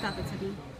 stop it, Tibby.